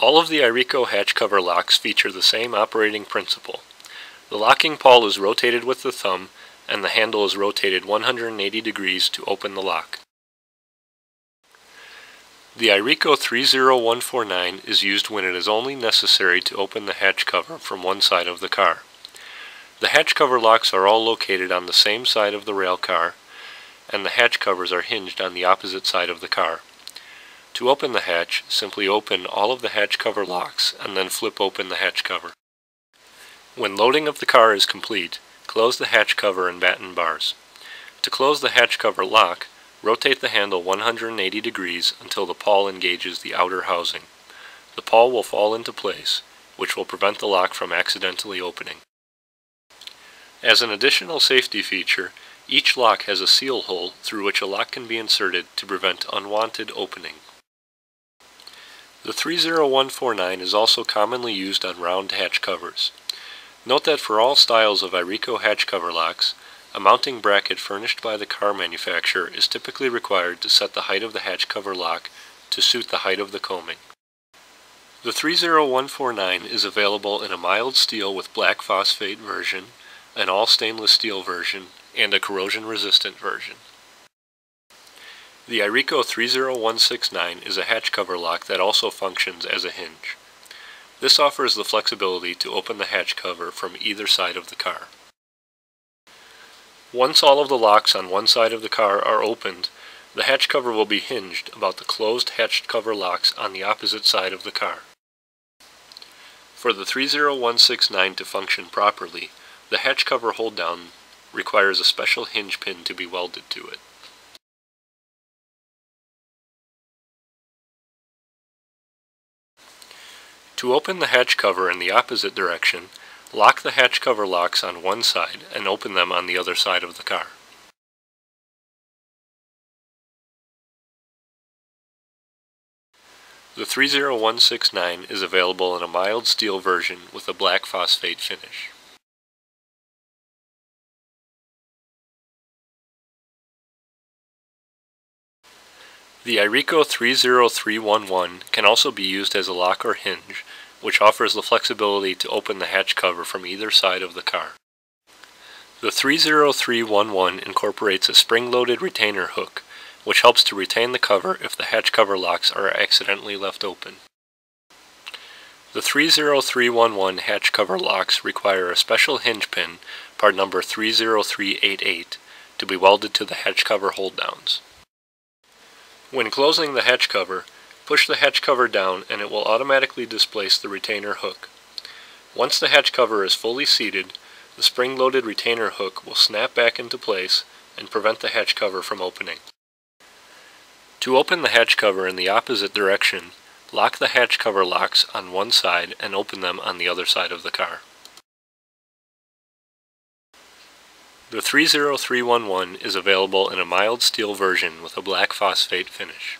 All of the IRECO hatch cover locks feature the same operating principle. The locking pawl is rotated with the thumb and the handle is rotated 180 degrees to open the lock. The IRECO 30149 is used when it is only necessary to open the hatch cover from one side of the car. The hatch cover locks are all located on the same side of the rail car, and the hatch covers are hinged on the opposite side of the car. To open the hatch, simply open all of the hatch cover locks and then flip open the hatch cover. When loading of the car is complete, close the hatch cover and batten bars. To close the hatch cover lock, rotate the handle 180 degrees until the pawl engages the outer housing. The pawl will fall into place, which will prevent the lock from accidentally opening. As an additional safety feature, each lock has a seal hole through which a lock can be inserted to prevent unwanted opening. The 30149 is also commonly used on round hatch covers. Note that for all styles of IRECO hatch cover locks, a mounting bracket furnished by the car manufacturer is typically required to set the height of the hatch cover lock to suit the height of the coaming. The 30149 is available in a mild steel with black phosphate version, an all stainless steel version, and a corrosion resistant version. The IRECO 30169 is a hatch cover lock that also functions as a hinge. This offers the flexibility to open the hatch cover from either side of the car. Once all of the locks on one side of the car are opened, the hatch cover will be hinged about the closed hatch cover locks on the opposite side of the car. For the 30169 to function properly, the hatch cover hold down requires a special hinge pin to be welded to it. To open the hatch cover in the opposite direction, lock the hatch cover locks on one side and open them on the other side of the car. The 30169 is available in a mild steel version with a black phosphate finish. The IRECO 30311 can also be used as a lock or hinge, which offers the flexibility to open the hatch cover from either side of the car. The 30311 incorporates a spring-loaded retainer hook, which helps to retain the cover if the hatch cover locks are accidentally left open. The 30311 hatch cover locks require a special hinge pin, part number 30388, to be welded to the hatch cover hold downs. When closing the hatch cover, push the hatch cover down and it will automatically displace the retainer hook. Once the hatch cover is fully seated, the spring-loaded retainer hook will snap back into place and prevent the hatch cover from opening. To open the hatch cover in the opposite direction, lock the hatch cover locks on one side and open them on the other side of the car. The 30311 is available in a mild steel version with a black phosphate finish.